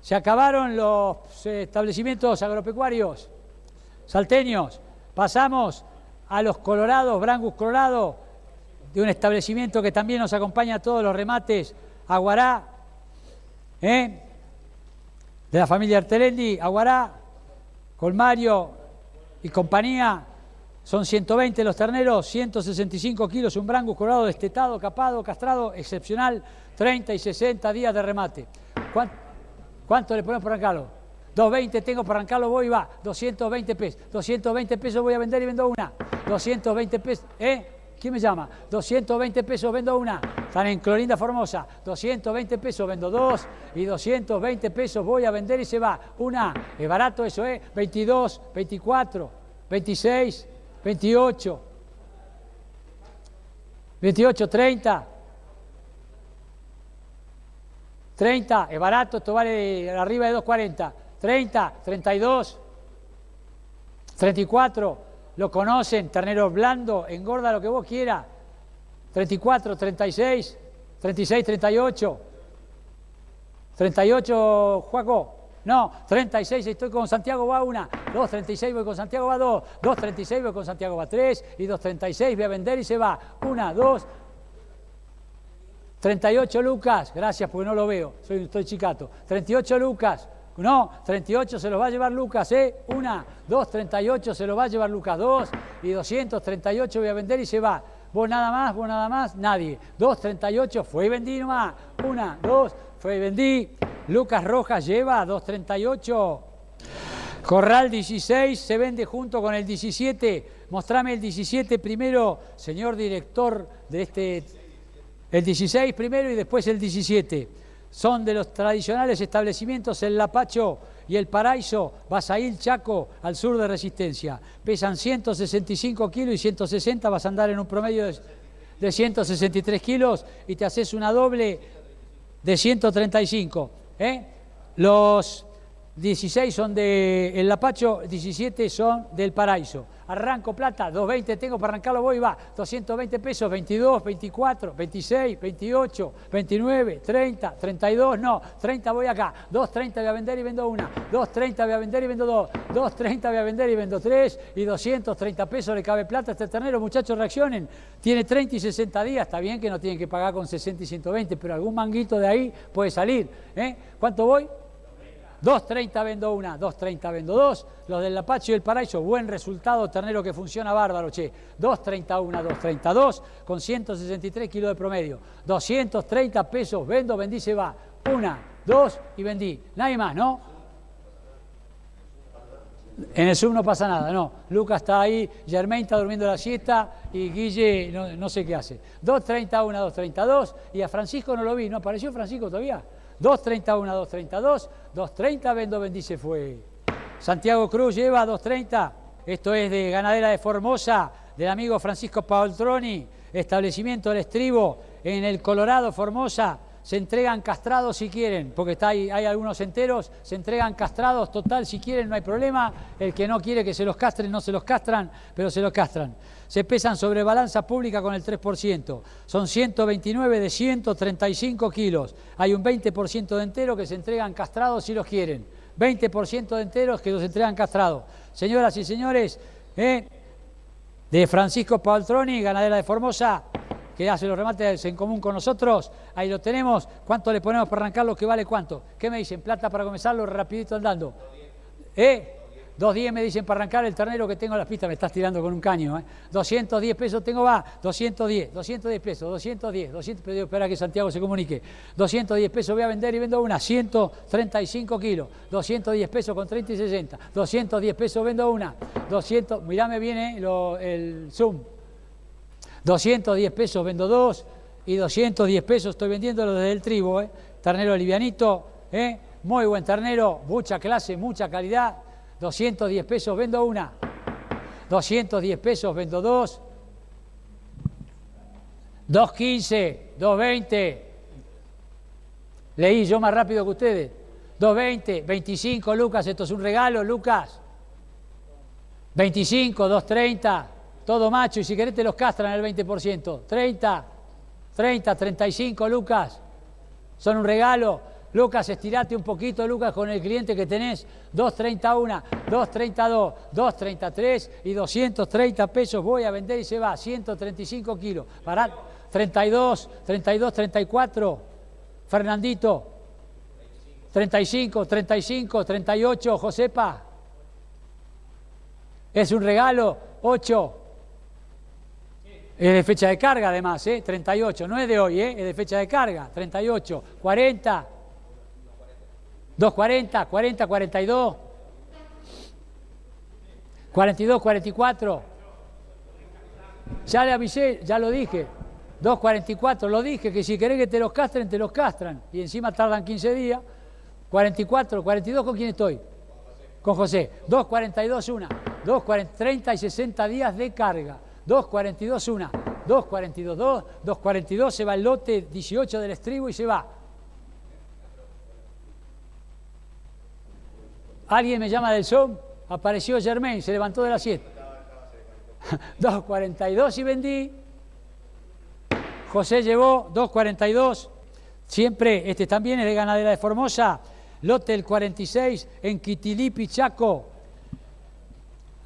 Se acabaron los establecimientos agropecuarios salteños. Pasamos a los colorados, Brangus Colorado, de un establecimiento que también nos acompaña a todos los remates, Aguará, ¿eh? de la familia Artelendi, Aguará, Colmario y compañía. Son 120 los terneros, 165 kilos, un brangus colorado destetado, capado, castrado, excepcional, 30 y 60 días de remate. ¿Cuánto, le ponemos por arrancarlo? 220 tengo para arrancarlo, voy y va. 220 pesos. 220 pesos voy a vender y vendo una. 220 pesos. ¿Eh? ¿Quién me llama? 220 pesos vendo una. Están en Clorinda Formosa. 220 pesos vendo dos. Y 220 pesos voy a vender y se va. Una. Es barato eso, ¿eh? 22, 24, 26, 28. 28, 30. 30, es barato, esto vale arriba de 2.40. 30, 32, 34, lo conocen, ternero blando, engorda lo que vos quieras. 34, 36, 36, 38. 38, Juaco. No, 36, estoy con Santiago, va una. 2.36 voy con Santiago, va dos. 2.36 voy con Santiago, va tres. Y 2.36 voy a vender y se va. Una, dos. 38 lucas, gracias porque no lo veo, soy, estoy chicato. 38 lucas, no, 38 se los va a llevar Lucas, ¿eh? Una, dos, 38 se los va a llevar Lucas, dos, y 238 voy a vender y se va. Vos nada más, vos nada más, nadie. 238 fue y vendí nomás. Una, dos, fue y vendí. Lucas Rojas lleva 238. Corral 16 se vende junto con el 17. Mostrame el 17 primero, señor director de este. El 16 primero y después el 17 son de los tradicionales establecimientos El Lapacho y El Paraíso, Basail, Chaco, al sur de Resistencia. Pesan 165 kilos y 160, vas a andar en un promedio de, 163 kilos y te haces una doble de 135. ¿eh? Los 16 son de El Lapacho, 17 son del Paraíso. Arranco plata, 220 tengo para arrancarlo, voy y va. 220 pesos, 22, 24, 26, 28, 29, 30, 32, no, 30 voy acá. 230 voy a vender y vendo una. 230 voy a vender y vendo dos. 230 voy a vender y vendo tres. Y 230 pesos le cabe plata a este ternero. Muchachos, reaccionen. Tiene 30 y 60 días. Está bien que no tienen que pagar con 60 y 120, pero algún manguito de ahí puede salir. ¿eh? ¿Cuánto voy? 2.30 vendo una, 2.30 vendo dos. Los del Apache y el Paraíso, buen resultado, ternero que funciona bárbaro, che. 2.31, 2.32, con 163 kilos de promedio. 230 pesos, vendo, vendí, se va. Una, dos y vendí. Nadie más, ¿no? En el sub no pasa nada, no. Lucas está ahí, Germain está durmiendo la siesta y Guille no, no sé qué hace. 2.31, 2.32 y a Francisco no lo vi, ¿no apareció Francisco todavía? 2.31, 2.32, 2.30 Vendo Bendice fue. Santiago Cruz lleva 2.30, esto es de Ganadera de Formosa, del amigo Francisco Paoltroni, establecimiento del estribo en el Colorado, Formosa, se entregan castrados si quieren, porque está hay algunos enteros, se entregan castrados total si quieren, no hay problema, el que no quiere que se los castren, no se los castran, pero se los castran se pesan sobre balanza pública con el 3%. Son 129 de 135 kilos. Hay un 20% de enteros que se entregan castrados si los quieren. 20% de enteros que los entregan castrados. Señoras y señores, ¿eh? de Francisco Paltroni, ganadera de Formosa, que hace los remates en común con nosotros. Ahí lo tenemos. ¿Cuánto le ponemos para arrancarlo? ¿Qué vale cuánto? ¿Qué me dicen? Plata para comenzarlo rapidito andando. ¿Eh? 210 me dicen para arrancar el ternero que tengo en las pistas, me estás tirando con un caño. ¿eh? 210 pesos tengo, va, 210, 210 pesos, 210, 200, pero espera que Santiago se comunique. 210 pesos voy a vender y vendo una, 135 kilos, 210 pesos con 30 y 60, 210 pesos vendo una, 200, mirame bien ¿eh? el Zoom, 210 pesos vendo dos y 210 pesos estoy vendiéndolo desde el tribo, ¿eh? ternero livianito, ¿eh? muy buen ternero, mucha clase, mucha calidad. 210 pesos vendo una, 210 pesos vendo dos, 215, 220, leí yo más rápido que ustedes, 220, 25 lucas, esto es un regalo, Lucas, 25, 230, todo macho, y si querés te los castran el 20%, 30, 30, 35 lucas, son un regalo, Lucas, estirate un poquito, Lucas, con el cliente que tenés. 2.31, 2.32, 2.33 y 230 pesos voy a vender y se va. 135 kilos. Para 32, 32, 34. Fernandito. 35, 35, 38. Josepa. Es un regalo. 8. Es de fecha de carga además, ¿eh? 38. No es de hoy, ¿eh? es de fecha de carga. 38. 40. 240, 40, 42, 42, 44. Ya le avisé, ya lo dije. 244, lo dije, que si querés que te los castren, te los castran. Y encima tardan 15 días. 44, 42, ¿con quién estoy? Con José. 242, una. 240, 30 y 60 días de carga. 242, una. 242, 2. 242, se va el lote 18 del estribo y se va. Alguien me llama del Zoom, apareció Germain, se levantó de la 7. 2.42 y vendí. José llevó 2.42. Siempre, este también es de ganadera de Formosa. Lote el 46 en Quitilipi, Chaco.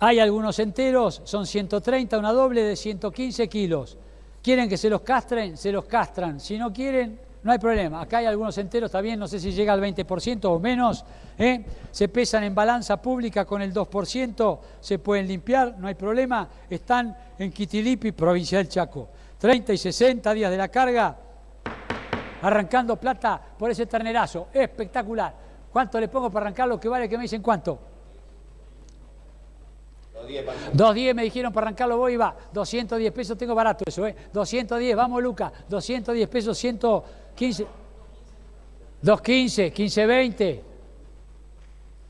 Hay algunos enteros, son 130, una doble de 115 kilos. ¿Quieren que se los castren? Se los castran. Si no quieren, no hay problema. Acá hay algunos enteros, está bien, no sé si llega al 20% o menos. ¿eh? Se pesan en balanza pública con el 2%, se pueden limpiar, no hay problema. Están en Quitilipi, provincia del Chaco. 30 y 60 días de la carga, arrancando plata por ese ternerazo. Espectacular. ¿Cuánto le pongo para arrancar lo que vale? que me dicen cuánto? 210 me dijeron para arrancarlo voy y va. 210 pesos tengo barato eso, ¿eh? 210, vamos Luca. 210 pesos, 100. 15, 215, 15, 20,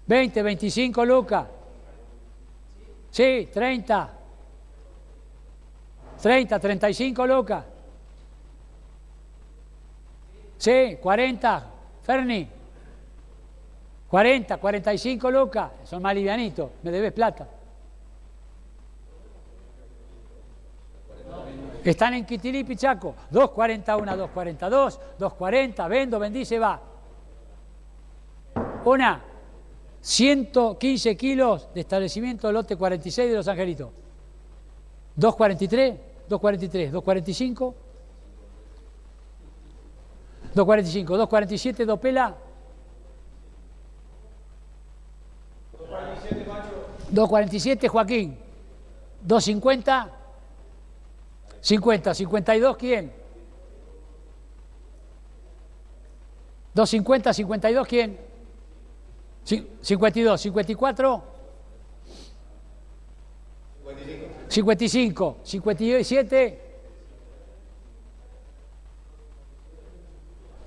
20, 25 lucas. Sí, 30, 30, 35 lucas. Sí, 40, Ferni. 40, 45 lucas. Son más livianitos, me debes plata. Están en Quitilipi, Chaco. 241, 242, 240, vendo, vendí, se va. Una, 115 kilos de establecimiento lote 46 de Los Angelitos. 243, 243, 245. 245, 247, 2 pela. 247, Joaquín. 250. 50, 52, ¿quién? 250, 52, ¿quién? 52, 54. 55, 57.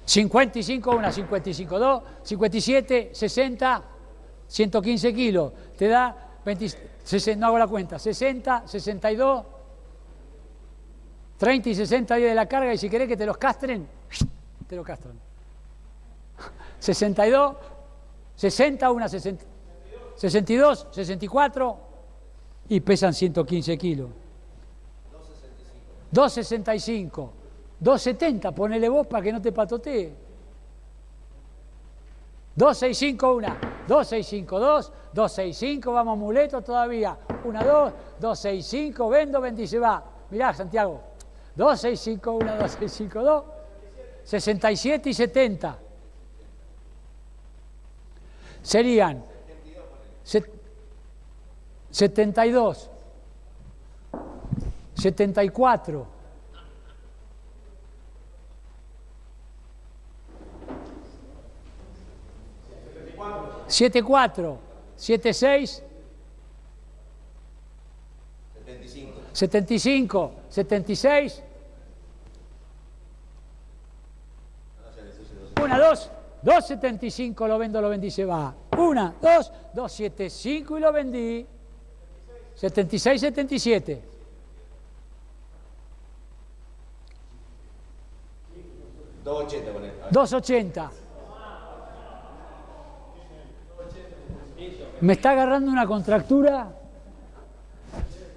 55, una 55, 2, 57, 60, 115 kilos. Te da 20, no hago la cuenta, 60, 62. 30 y 60 días de la carga y si querés que te los castren, te los castran. 62, 60, una 60, 62, 64 y pesan 115 kilos. 265. 270, ponele vos para que no te patotee. 265, una. 265, 2. 265, vamos muleto todavía. Una, dos. 265, vendo, bendice, va. Mirá, Santiago. 2, 6, 5, 1, 2, 6, 5, 2, 67 y 70. Serían 72, 74, 74, 76, 75, 76, Una, dos, 2.75 lo vendo, lo vendí, se va. Una, dos, 2.75 y lo vendí. 76, 77. con 2.80. Me está agarrando una contractura.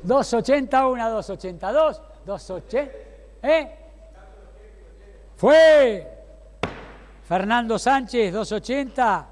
2.80, una, 2.82, 2.80. ¿Eh? Fue. Fernando Sánchez, 280.